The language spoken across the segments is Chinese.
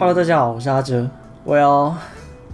Hello，大家好，我是阿哲。Well。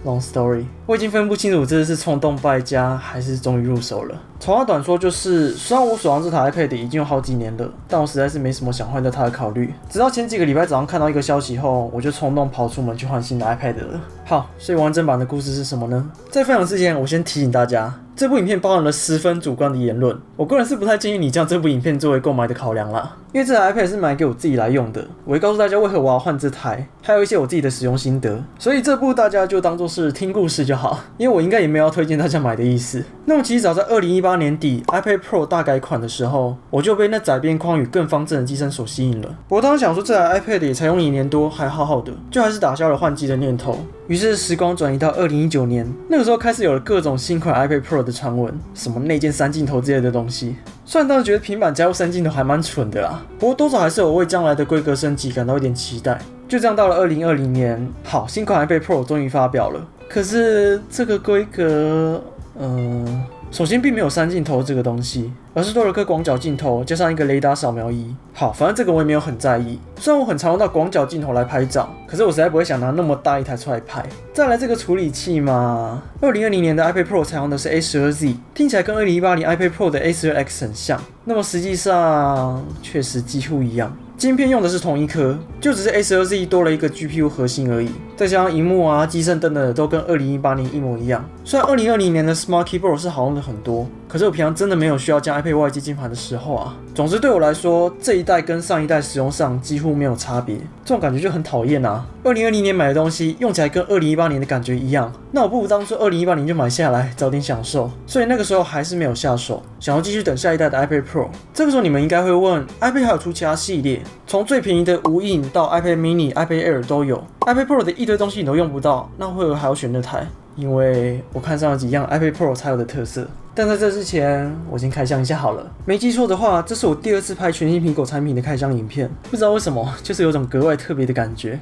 Long story，我已经分不清楚这是冲动败家还是终于入手了。长话短说，就是虽然我手上这台 iPad 已经有好几年了，但我实在是没什么想换掉它的考虑。直到前几个礼拜早上看到一个消息后，我就冲动跑出门去换新的 iPad 了。好，所以完整版的故事是什么呢？在分享之前，我先提醒大家，这部影片包含了十分主观的言论，我个人是不太建议你将这部影片作为购买的考量啦。因为这台 iPad 是买给我自己来用的，我会告诉大家为何我要换这台，还有一些我自己的使用心得。所以这部大家就当做是听故事就好，因为我应该也没有要推荐大家买的意思。那么其实早在二零一八年底 iPad Pro 大改款的时候，我就被那窄边框与更方正的机身所吸引了。我当时想说这台 iPad 也才用一年多，还好好的，就还是打消了换机的念头。于是时光转移到二零一九年，那个时候开始有了各种新款 iPad Pro 的传闻，什么内建三镜头之类的东西。虽然当时觉得平板加入三镜头还蛮蠢的啦，不过多少还是有为将来的规格升级感到一点期待。就这样到了二零二零年，好，新款 iPad Pro 终于发表了。可是这个规格，嗯。首先并没有三镜头这个东西，而是多了个广角镜头加上一个雷达扫描仪。好，反正这个我也没有很在意。虽然我很常用到广角镜头来拍照，可是我实在不会想拿那么大一台出来拍。再来这个处理器嘛，二零二零年的 iPad Pro 采用的是 A 十二 Z，听起来跟二零一八年 iPad Pro 的 A 十二 X 很像。那么实际上确实几乎一样。晶片用的是同一颗，就只是 A 十二 Z 多了一个 GPU 核心而已。再加上荧幕啊、机身等等的都跟二零一八年一模一样。虽然二零二零年的 Smart Keyboard 是好用的很多，可是我平常真的没有需要加 iPad 外接键盘的时候啊。总之对我来说，这一代跟上一代使用上几乎没有差别，这种感觉就很讨厌啊。二零二零年买的东西用起来跟二零一八年的感觉一样，那我不如当初二零一八年就买下来，早点享受。所以那个时候还是没有下手，想要继续等下一代的 iPad Pro。这个时候你们应该会问，iPad 还有出其他系列？从最便宜的无印到 iPad Mini、iPad Air 都有，iPad Pro 的一堆东西你都用不到，那会有还要选那台？因为我看上了几样 iPad Pro 才有的特色。但在这之前，我先开箱一下好了。没记错的话，这是我第二次拍全新苹果产品的开箱影片，不知道为什么，就是有种格外特别的感觉。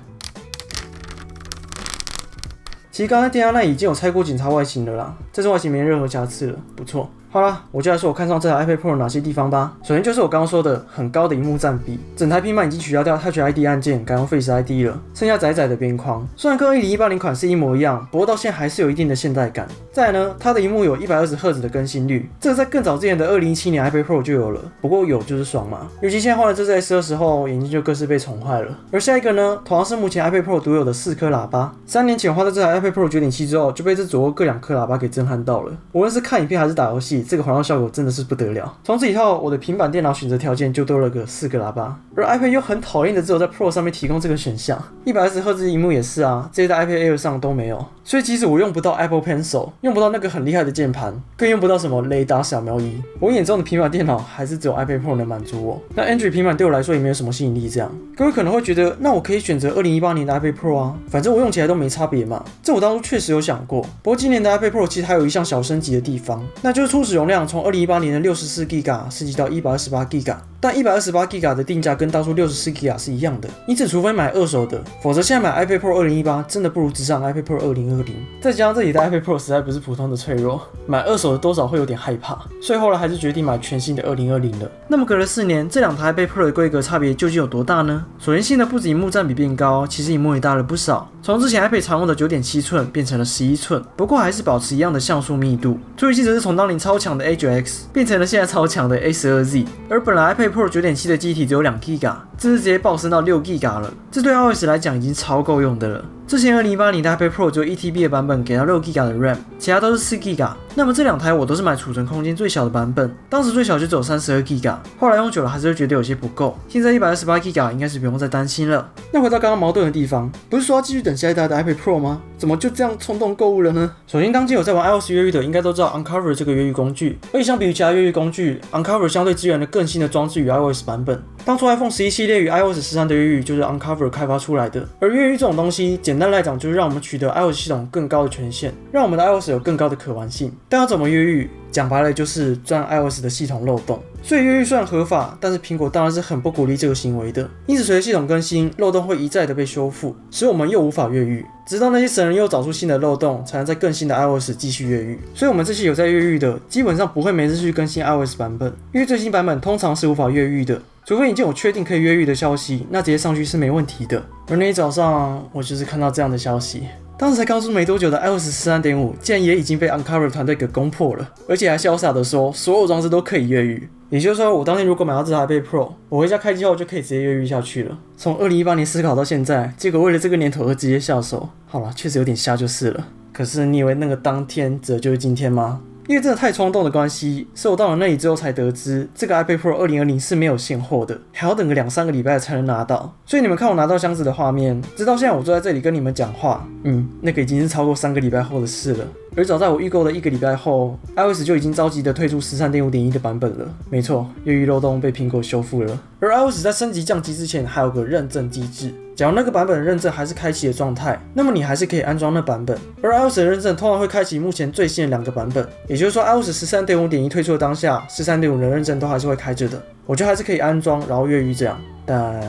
其实刚才电压那已经有拆过检查外形了啦，这次外形没任何瑕疵了，不错。好了，我就来说我看上这台 iPad Pro 哪些地方吧。首先就是我刚刚说的很高的荧幕占比，整台平板已经取消掉 Touch ID 按键，改用 Face ID 了，剩下窄窄的边框。虽然跟二零一八年款式一模一样，不过到现在还是有一定的现代感。再来呢，它的荧幕有一百二十赫兹的更新率，这个在更早之前的二零一七年 iPad Pro 就有了。不过有就是爽嘛，尤其现在换了这只 S 二时候，眼睛就更是被宠坏了。而下一个呢，同样是目前 iPad Pro 独有的四颗喇叭。三年前换了这台 iPad Pro 九点七之后，就被这左右各两颗喇叭给震撼到了。无论是看影片还是打游戏，这个环绕效果真。的是不得了！从此以后，我的平板电脑选择条件就多了个四个喇叭，而 iPad 又很讨厌的只有在 Pro 上面提供这个选项，一百二十赫兹荧幕也是啊，这些在 iPad Air 上都没有。所以即使我用不到 Apple Pencil，用不到那个很厉害的键盘，更用不到什么雷达扫描仪，我眼中的平板电脑还是只有 iPad Pro 能满足我。那 Android 平板对我来说也没有什么吸引力。这样，各位可能会觉得，那我可以选择二零一八年的 iPad Pro 啊，反正我用起来都没差别嘛。这我当初确实有想过。不过今年的 iPad Pro 其实还有一项小升级的地方，那就是初始容量从二零一八年的六十四 G 升级到一百二十八 G。但一百二十八 G 的定价跟当初六十四 G 是一样的，因此除非买二手的，否则现在买 iPad Pro 二零一八真的不如直上 iPad Pro 二零二零。再加上这里的 iPad Pro 实在不是普通的脆弱，买二手的多少会有点害怕，所以后来还是决定买全新的二零二零了。那么隔了四年，这两台 iPad Pro 的规格差别究竟有多大呢？首先，新的不止荧幕占比变高，其实荧幕也大了不少，从之前 iPad 常用的九点七寸变成了十一寸，不过还是保持一样的像素密度。处理器则是从当年超强的 A 九 X 变成了现在超强的 A 十二 Z，而本来 iPad Pro 九点七的机体只有两 G 这次直接暴升到六 G 了，这对 iOS 来讲已经超够用的了。之前二零一八年的 iPad Pro 只有 1TB 的版本给到六 GB 的 RAM，其他都是四 GB。那么这两台我都是买储存空间最小的版本，当时最小就只有三十二 G。后来用久了还是会觉得有些不够，现在一百二十八 G 应该是不用再担心了。那回到刚刚矛盾的地方，不是说要继续等下一代的 iPad Pro 吗？怎么就这样冲动购物了呢？首先，当今有在玩 iOS 越狱的，应该都知道 Uncover 这个越狱工具。而且相比于其他越狱工具，Uncover 相对支援了更新的装置与 iOS 版本。当初 iPhone 十一系列与 iOS 十三的越狱就是 Uncover 开发出来的。而越狱这种东西，简单来讲就是让我们取得 iOS 系统更高的权限，让我们的 iOS 有更高的可玩性。但要怎么越狱？讲白了就是钻 iOS 的系统漏洞。所以越狱虽然合法，但是苹果当然是很不鼓励这个行为的。因此，随着系统更新，漏洞会一再的被修复，使我们又无法越狱，直到那些神人又找出新的漏洞，才能在更新的 iOS 继续越狱。所以，我们这些有在越狱的，基本上不会每日去更新 iOS 版本，因为最新版本通常是无法越狱的。除非已经有确定可以越狱的消息，那直接上去是没问题的。而那一早上，我就是看到这样的消息。当时才刚出没多久的 iOS 十三点五，竟然也已经被 Uncover 团队给攻破了，而且还潇洒的说，所有装置都可以越狱。也就是说，我当天如果买到这台 iPad Pro，我回家开机后就可以直接越狱下去了。从二零一八年思考到现在，结果为了这个年头而直接下手，好了，确实有点瞎就是了。可是你以为那个当天指的就是今天吗？因为真的太冲动的关系，所以我到了那里之后才得知，这个 iPad Pro 二零二零是没有现货的，还要等个两三个礼拜才能拿到。所以你们看我拿到箱子的画面，直到现在我坐在这里跟你们讲话，嗯，那个已经是超过三个礼拜后的事了。而早在我预购的一个礼拜后，iOS 就已经着急的推出十三点五点一的版本了。没错，越狱漏洞被苹果修复了。而 iOS 在升级降级之前，还有个认证机制。假如那个版本的认证还是开启的状态，那么你还是可以安装那版本。而 iOS 的认证通常会开启目前最新的两个版本，也就是说 iOS 十三点五点一推出的当下，十三点五的认证都还是会开着的。我觉得还是可以安装，然后越狱这样。但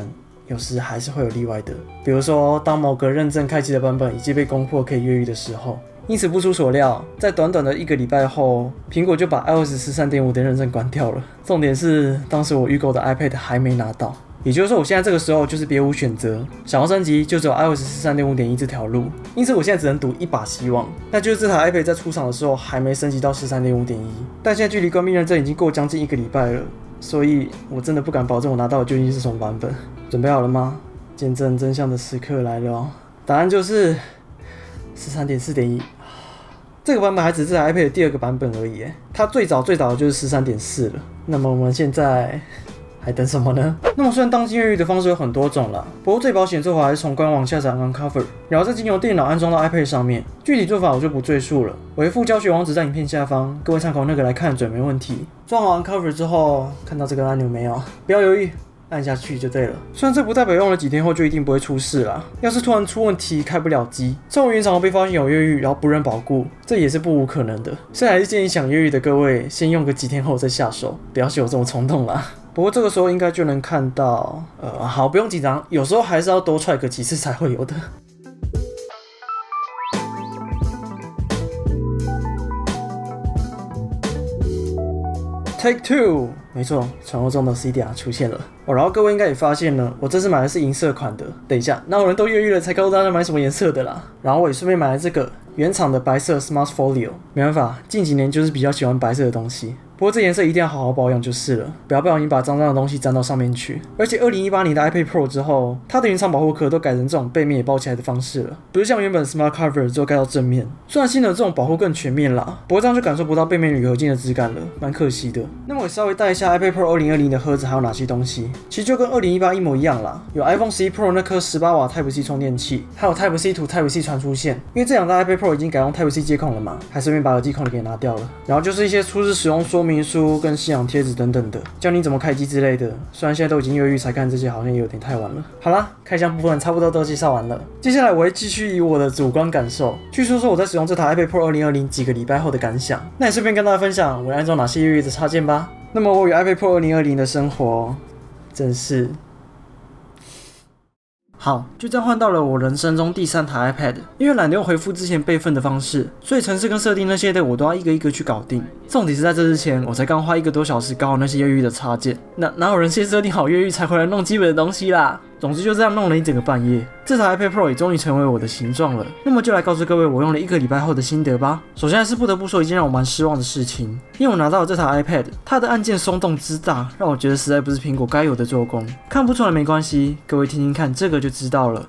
有时还是会有例外的，比如说当某个认证开启的版本已经被攻破可以越狱的时候。因此不出所料，在短短的一个礼拜后，苹果就把 iOS 十三点五的认证关掉了。重点是当时我预购的 iPad 还没拿到。也就是说，我现在这个时候就是别无选择，想要升级就只有 iOS 十三点五点一这条路。因此，我现在只能赌一把希望，那就是这台 iPad 在出厂的时候还没升级到十三点五点一。但现在距离关闭认证已经过将近一个礼拜了，所以我真的不敢保证我拿到的究竟是什么版本。准备好了吗？见证真相的时刻来了哦！答案就是十三点四点一。这个版本还只是 iPad 的第二个版本而已，它最早最早的就是十三点四了。那么我们现在。还等什么呢？那么虽然当今越狱的方式有很多种了，不过最保险做法还是从官网下载 Uncover，然后再经由电脑安装到 iPad 上面。具体做法我就不赘述了，回复教学网址在影片下方，各位参考那个来看准没问题。装好 Uncover 之后，看到这个按钮没有？不要犹豫，按下去就对了。虽然这不代表用了几天后就一定不会出事啦，要是突然出问题开不了机，这种原厂被发现有越狱，然后不认保固，这也是不无可能的。所以还是建议想越狱的各位，先用个几天后再下手，不要是有这么冲动啦。不过这个时候应该就能看到，呃，好，不用紧张，有时候还是要多踹个几次才会有的。Take two，没错，传说中的 CDR 出现了哦。然后各位应该也发现了，我这次买的是银色款的。等一下，那我人都越狱了，才告诉大家买什么颜色的啦。然后我也顺便买了这个原厂的白色 Smart Folio。没办法，近几年就是比较喜欢白色的东西。不过这颜色一定要好好保养就是了，不要不小心把脏脏的东西粘到上面去。而且二零一八年的 iPad Pro 之后，它的原厂保护壳都改成这种背面也包起来的方式了，不是像原本 Smart Cover 只有盖到正面。虽然新的这种保护更全面啦，不过这样就感受不到背面铝合金的质感了，蛮可惜的。那么我稍微带一下 iPad Pro 二零二零的盒子还有哪些东西，其实就跟二零一八一模一样啦，有 iPhone 十一 Pro 那颗十八瓦 Type C 充电器，还有 Type C to Type C 传输线。因为这两代 iPad Pro 已经改用 Type C 接口了嘛，还顺便把耳机孔给拿掉了。然后就是一些初次使用说说明书跟信仰贴纸等等的，教你怎么开机之类的。虽然现在都已经越狱才看这些，好像也有点太晚了。好啦，开箱部分差不多都介绍完了，接下来我会继续以我的主观感受，去说说我在使用这台 iPad Pro 2020几个礼拜后的感想。那也顺便跟大家分享我安装哪些越狱的插件吧。那么我与 iPad Pro 2020的生活，真是。好，就这样换到了我人生中第三台 iPad。因为懒得用回复之前备份的方式，所以程式跟设定那些的我都要一个一个去搞定。重点是在这之前，我才刚花一个多小时搞好那些越狱的插件。那哪有人先设定好越狱才回来弄基本的东西啦？总之就这样弄了一整个半夜，这台 iPad Pro 也终于成为我的形状了。那么就来告诉各位我用了一个礼拜后的心得吧。首先还是不得不说一件让我蛮失望的事情，因为我拿到了这台 iPad，它的按键松动之大，让我觉得实在不是苹果该有的做工。看不出来没关系，各位听听看，这个就知道了。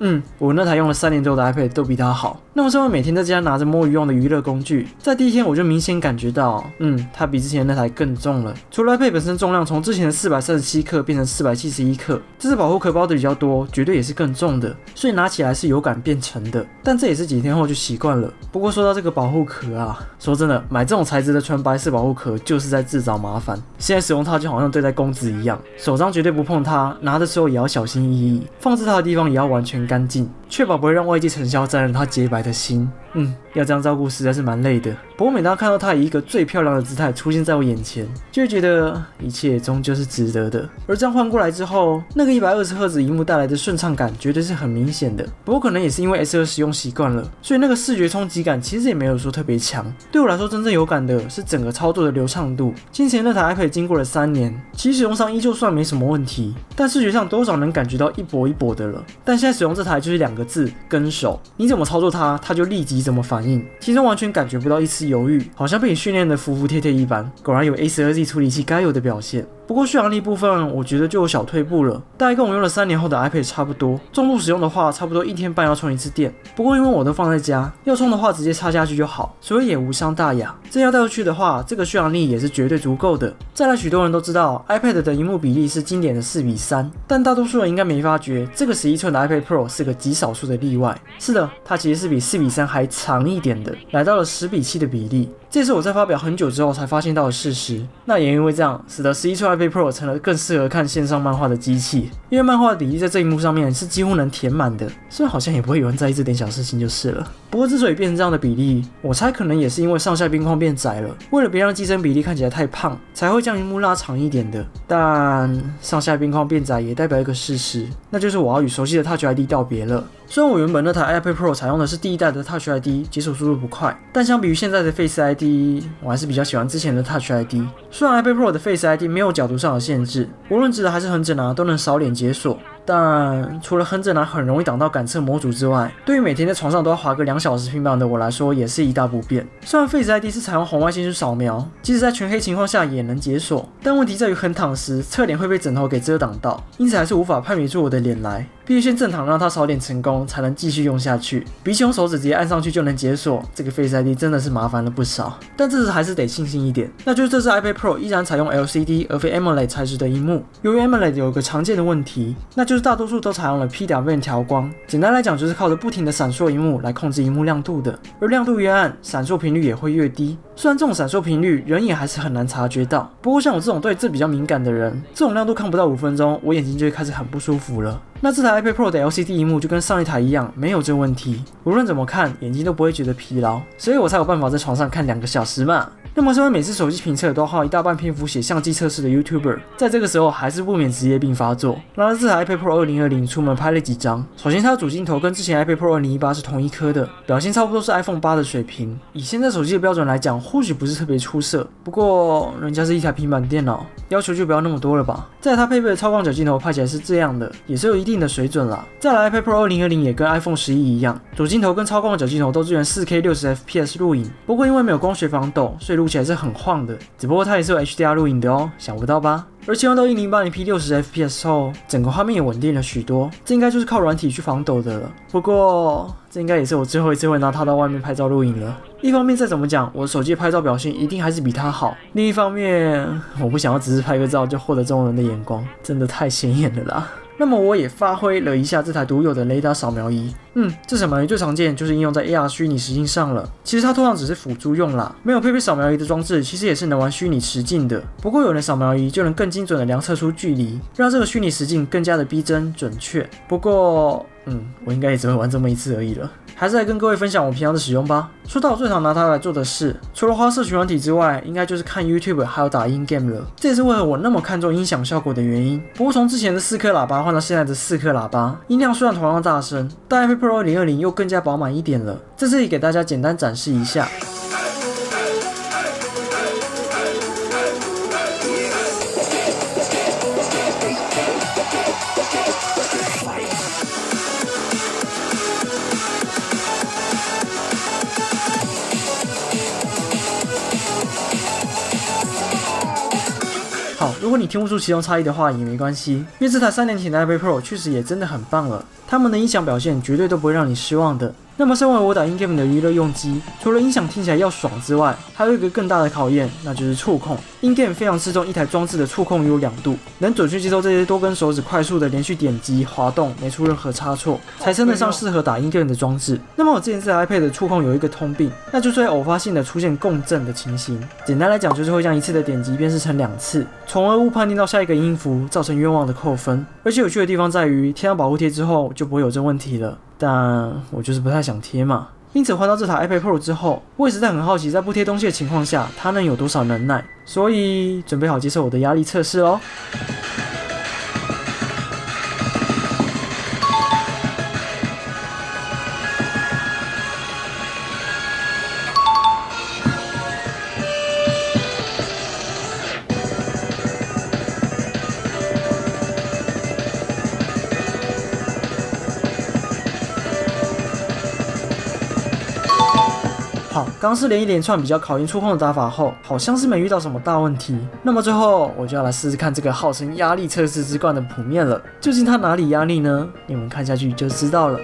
嗯，我那台用了三年多的 iPad 都比它好。那么，身为每天在家拿着摸鱼用的娱乐工具，在第一天我就明显感觉到，嗯，它比之前那台更重了。除了 iPad 本身重量从之前的四百三十七克变成四百七十一克，这次保护壳包的比较多，绝对也是更重的，所以拿起来是有感变沉的。但这也是几天后就习惯了。不过说到这个保护壳啊，说真的，买这种材质的纯白色保护壳就是在自找麻烦。现在使用它就好像对待公子一样，手上绝对不碰它，拿的时候也要小心翼翼，放置它的地方也要完全。干净，确保不会让外界尘嚣沾染他洁白的心。嗯，要这样照顾实在是蛮累的。不过每当看到它以一个最漂亮的姿态出现在我眼前，就会觉得一切终究是值得的。而这样换过来之后，那个一百二十赫兹荧幕带来的顺畅感绝对是很明显的。不过可能也是因为 S 二使用习惯了，所以那个视觉冲击感其实也没有说特别强。对我来说，真正有感的是整个操作的流畅度。先前那台 iPad 经过了三年，其实使用上依旧算没什么问题，但视觉上多少能感觉到一跛一跛的了。但现在使用这台就是两个字：跟手。你怎么操作它，它就立即怎么反应，其中完全感觉不到一丝犹豫，好像被你训练的服服帖帖一般。果然有 A 十二 Z 处理器该有的表现。不过续航力部分，我觉得就有小退步了，大概跟我用了三年后的 iPad 差不多。重度使用的话，差不多一天半要充一次电。不过因为我都放在家，要充的话直接插下去就好，所以也无伤大雅。真要带出去的话，这个续航力也是绝对足够的。再来，许多人都知道 iPad 的荧幕比例是经典的四比三，但大多数人应该没发觉，这个十一寸的 iPad Pro 是个极少数的例外。是的，它其实是比四比三还长一点的，来到了十比七的比例。这是我在发表很久之后才发现到的事实。那也因为这样，使得十一寸 iPad Pro 成了更适合看线上漫画的机器。因为漫画的比例在这一幕上面是几乎能填满的。虽然好像也不会有人在意这点小事情就是了。不过之所以变成这样的比例，我猜可能也是因为上下边框变窄了，为了别让机身比例看起来太胖，才会将荧幕拉长一点的。但上下边框变窄也代表一个事实，那就是我要与熟悉的 Touch ID 道别了。虽然我原本那台 iPad Pro 采用的是第一代的 Touch ID，解锁速度不快，但相比于现在的 Face ID，我还是比较喜欢之前的 Touch ID。虽然 iPad Pro 的 Face ID 没有角度上的限制，无论直的还是横着拿都能扫脸解锁。但除了横着拿很容易挡到感测模组之外，对于每天在床上都要划个两小时平板的我来说，也是一大不便。虽然 Face ID 是采用红外线去扫描，即使在全黑情况下也能解锁，但问题在于横躺时侧脸会被枕头给遮挡到，因此还是无法判别出我的脸来。必须先正躺让它扫点成功，才能继续用下去。比起用手指直接按上去就能解锁，这个 Face ID 真的是麻烦了不少。但这次还是得庆幸一点，那就是这次 iPad Pro 依然采用 LCD 而非 AMOLED 材质的荧幕。由于 AMOLED 有个常见的问题，那就是大多数都采用了 PWM 调光。简单来讲，就是靠着不停的闪烁荧幕来控制荧幕亮度的。而亮度越暗，闪烁频率也会越低。虽然这种闪烁频率人眼还是很难察觉到，不过像我这种对字比较敏感的人，这种亮度看不到五分钟，我眼睛就会开始很不舒服了。那这台 iPad Pro 的 LCD 荧幕就跟上一台一样，没有这问题，无论怎么看，眼睛都不会觉得疲劳，所以我才有办法在床上看两个小时嘛。那么，身为每次手机评测都要花一大半篇幅写相机测试的 YouTuber，在这个时候还是不免职业病发作。拿着这台 iPad Pro 2020出门拍了几张，首先它的主镜头跟之前 iPad Pro 2018是同一颗的，表现差不多是 iPhone 8的水平。以现在手机的标准来讲，或许不是特别出色，不过人家是一台平板电脑，要求就不要那么多了吧。在它配备的超广角镜头拍起来是这样的，也是有一定的水准啦。再来，iPad Pro 2020也跟 iPhone 11一样，主镜头跟超广角镜头都支援 4K 60fps 录影，不过因为没有光学防抖，所以录起来是很晃的。只不过它也是有 HDR 录影的哦，想不到吧？而切换到一零八零 P 六十 FPS 后，整个画面也稳定了许多，这应该就是靠软体去防抖的了。不过，这应该也是我最后一次会拿它到外面拍照录影了。一方面，再怎么讲，我手机拍照表现一定还是比它好；另一方面，我不想要只是拍个照就获得众人的眼光，真的太显眼了啦。那么我也发挥了一下这台独有的雷达扫描仪。嗯，这扫描仪最常见就是应用在 AR 虚拟实境上了。其实它通常只是辅助用啦，没有配备扫描仪的装置，其实也是能玩虚拟实境的。不过有了扫描仪，就能更精准的量测出距离，让这个虚拟实境更加的逼真准确。不过，嗯，我应该也只会玩这么一次而已了。还是来跟各位分享我平常的使用吧。说到我最常拿它来做的事，除了花社群软体之外，应该就是看 YouTube 还有打音 game 了。这也是为何我那么看重音响效果的原因。不过从之前的四颗喇叭换到现在的四颗喇叭，音量虽然同样大声，但 iPad Pro 2020又更加饱满一点了。在这里给大家简单展示一下。如果你听不出其中差异的话也没关系，因为这台三年前的 iPad Pro 确实也真的很棒了，他们的音响表现绝对都不会让你失望的。那么，身为我打 in game 的娱乐用机，除了音响听起来要爽之外，还有一个更大的考验，那就是触控。in game 非常吃重一台装置的触控优良度，能准确接收这些多根手指快速的连续点击、滑动，没出任何差错，才称得上适合打 in game 的装置。那么，我之前在 iPad 的触控有一个通病，那就是会偶发性的出现共振的情形。简单来讲，就是会将一次的点击辨识成两次，从而误判定到下一个音符，造成冤枉的扣分。而且有趣的地方在于，贴上保护贴之后就不会有这问题了。但我就是不太想贴嘛。因此换到这台 iPad Pro 之后，我也实在很好奇，在不贴东西的情况下，它能有多少能耐，所以准备好接受我的压力测试喽。刚试连一连串比较考验触控的打法后，好像是没遇到什么大问题。那么最后我就要来试试看这个号称压力测试之冠的谱面了，究竟它哪里压力呢？你们看下去就知道了。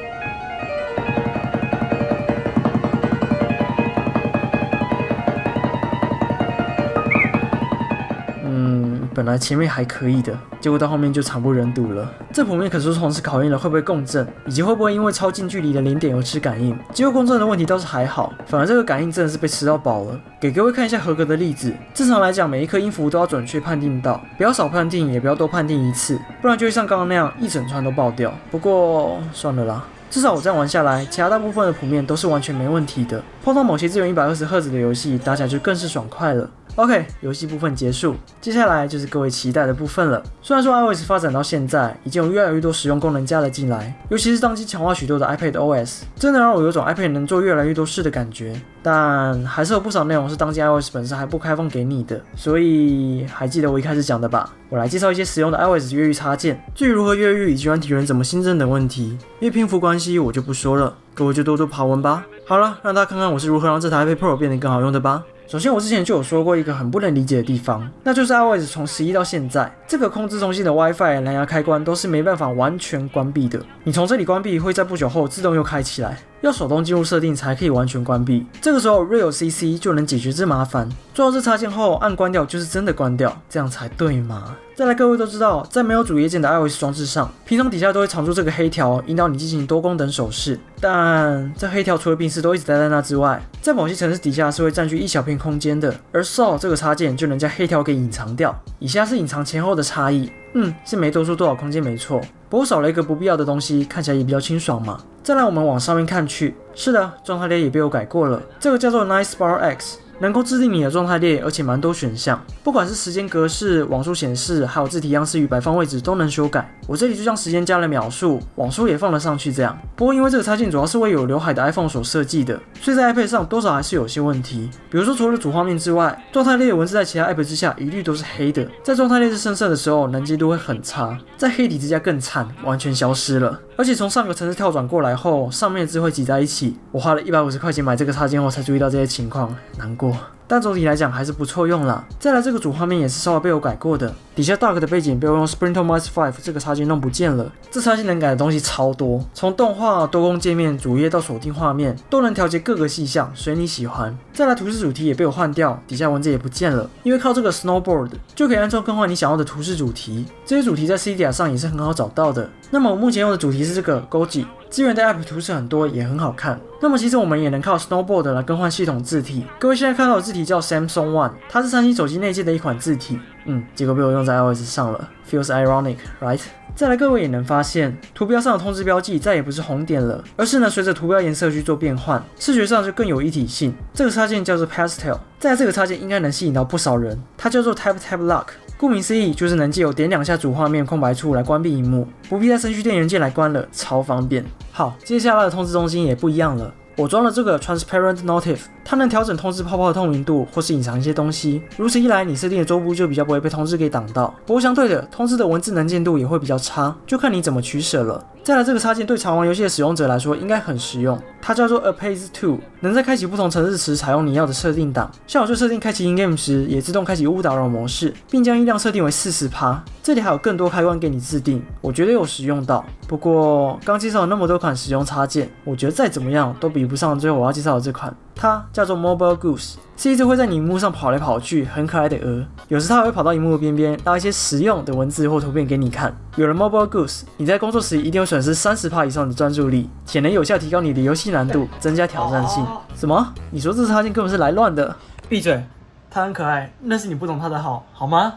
本来前面还可以的，结果到后面就惨不忍睹了。这谱面可是同时考验了会不会共振，以及会不会因为超近距离的零点而吃感应。结果共振的问题倒是还好，反而这个感应真的是被吃到饱了。给各位看一下合格的例子。正常来讲，每一颗音符都要准确判定到，不要少判定，也不要多判定一次，不然就会像刚刚那样一整串都爆掉。不过算了啦，至少我这样玩下来，其他大部分的谱面都是完全没问题的。碰到某些支援一百二十赫兹的游戏，打起来就更是爽快了。OK，游戏部分结束，接下来就是各位期待的部分了。虽然说 iOS 发展到现在，已经有越来越多实用功能加了进来，尤其是当机强化许多的 iPad OS，真的让我有种 iPad 能做越来越多事的感觉。但还是有不少内容是当今 iOS 本身还不开放给你的，所以还记得我一开始讲的吧？我来介绍一些实用的 iOS 越狱插件，至于如何越狱以及软体人怎么新增等问题，因为篇幅关系我就不说了，各位就多多爬文吧。好了，让大家看看我是如何让这台 iPad Pro 变得更好用的吧。首先，我之前就有说过一个很不能理解的地方，那就是 iOS 从十一到现在，这个控制中心的 WiFi、蓝牙开关都是没办法完全关闭的。你从这里关闭，会在不久后自动又开起来，要手动进入设定才可以完全关闭。这个时候，Real CC 就能解决这麻烦。做到这插件后，按关掉就是真的关掉，这样才对嘛？再来，各位都知道，在没有主页键的 iOS 装置上，平常底下都会藏住这个黑条，引导你进行多功能手势。但这黑条除了平时都一直待在那之外，在某些城市底下是会占据一小片空间的。而 Saw 这个插件就能将黑条给隐藏掉。以下是隐藏前后的差异，嗯，是没多出多少空间，没错。不过少了一个不必要的东西，看起来也比较清爽嘛。再来，我们往上面看去，是的，状态列也被我改过了，这个叫做 Nice Bar X。能够制定你的状态列，而且蛮多选项，不管是时间格式、网速显示，还有字体样式与摆放位置都能修改。我这里就将时间加了秒数，网速也放了上去。这样，不过因为这个插件主要是为有刘海的 iPhone 所设计的，所以在 iPad 上多少还是有些问题。比如说，除了主画面之外，状态列的文字在其他 App 之下一律都是黑的，在状态列是深色的时候，能见度会很差，在黑底之下更惨，完全消失了。而且从上个城市跳转过来后，上面的字会挤在一起。我花了一百五十块钱买这个插件后，才注意到这些情况，难怪过。但总体来讲还是不错用啦。再来这个主画面也是稍微被我改过的，底下 Dark 的背景被我用 Sprintomize Five 这个插件弄不见了。这插件能改的东西超多，从动画、多功界面、主页到锁定画面，都能调节各个细项，随你喜欢。再来图示主题也被我换掉，底下文字也不见了，因为靠这个 Snowboard 就可以安装更换你想要的图示主题。这些主题在 c d i a 上也是很好找到的。那么我目前用的主题是这个 Goji。资源的 App 图示很多，也很好看。那么其实我们也能靠 Snowboard 来更换系统字体。各位现在看到的字体叫 Samsung One，它是三星手机内建的一款字体。嗯，结果被我用在 iOS 上了，feels ironic，right？再来，各位也能发现，图标上的通知标记再也不是红点了，而是呢随着图标颜色去做变换，视觉上就更有一体性。这个插件叫做 Pastel，在这个插件应该能吸引到不少人。它叫做 Tap Tap Lock。顾名思义，就是能借由点两下主画面空白处来关闭荧幕，不必再伸虚电源键来关了，超方便。好，接下来的通知中心也不一样了。我装了这个 Transparent Notif，它能调整通知泡泡的透明度，或是隐藏一些东西。如此一来，你设定的桌布就比较不会被通知给挡到。不过相对的，通知的文字能见度也会比较差，就看你怎么取舍了。再来，这个插件对常玩游戏的使用者来说应该很实用。它叫做 Apace Two，能在开启不同城市时采用你要的设定档。像我就设定开启 In Game 时，也自动开启勿打扰模式，并将音量设定为四十趴。这里还有更多开关给你自定，我觉得有实用到。不过刚介绍了那么多款使用插件，我觉得再怎么样都比不上最后我要介绍的这款。它叫做 Mobile Goose，是一只会在你荧幕上跑来跑去、很可爱的鹅。有时它还会跑到荧幕的边边，拉一些实用的文字或图片给你看。有了 Mobile Goose，你在工作时一定会损失三十帕以上的专注力，且能有效提高你的游戏难度，增加挑战性。什么？你说这插件根本是来乱的？闭嘴！它很可爱，那是你不懂它的好，好吗？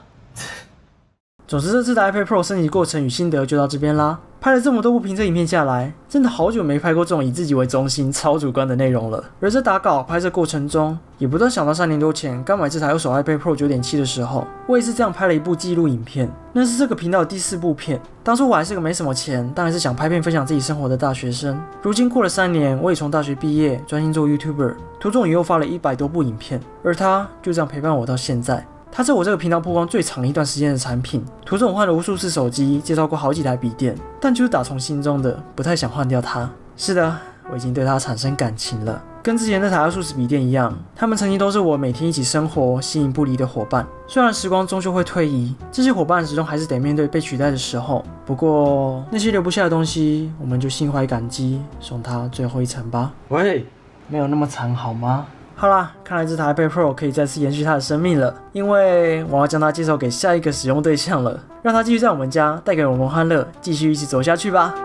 总之，这次的 iPad Pro 升级过程与心得就到这边啦。拍了这么多部评测影片下来，真的好久没拍过这种以自己为中心、超主观的内容了。而在打稿拍摄过程中，也不断想到三年多前刚买这台二手 iPad Pro 九点七的时候，我也是这样拍了一部记录影片。那是这个频道的第四部片。当初我还是个没什么钱，当然是想拍片分享自己生活的大学生。如今过了三年，我也从大学毕业，专心做 YouTuber，途中也又发了一百多部影片，而他就这样陪伴我到现在。它是我这个频道曝光最长一段时间的产品。途中我换了无数次手机，介绍过好几台笔电，但就是打从心中的不太想换掉它。是的，我已经对它产生感情了。跟之前那台二数字笔电一样，他们曾经都是我每天一起生活、形影不离的伙伴。虽然时光终究会推移，这些伙伴始终还是得面对被取代的时候。不过那些留不下的东西，我们就心怀感激，送它最后一程吧。喂，没有那么惨好吗？好啦，看来这台 iPad Pro 可以再次延续它的生命了，因为我要将它介绍给下一个使用对象了，让它继续在我们家带给我们欢乐，继续一起走下去吧。